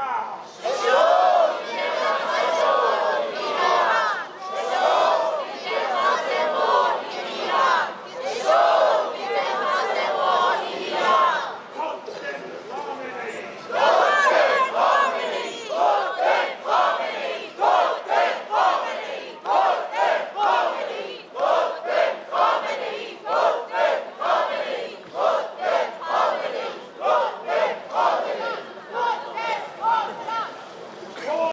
house.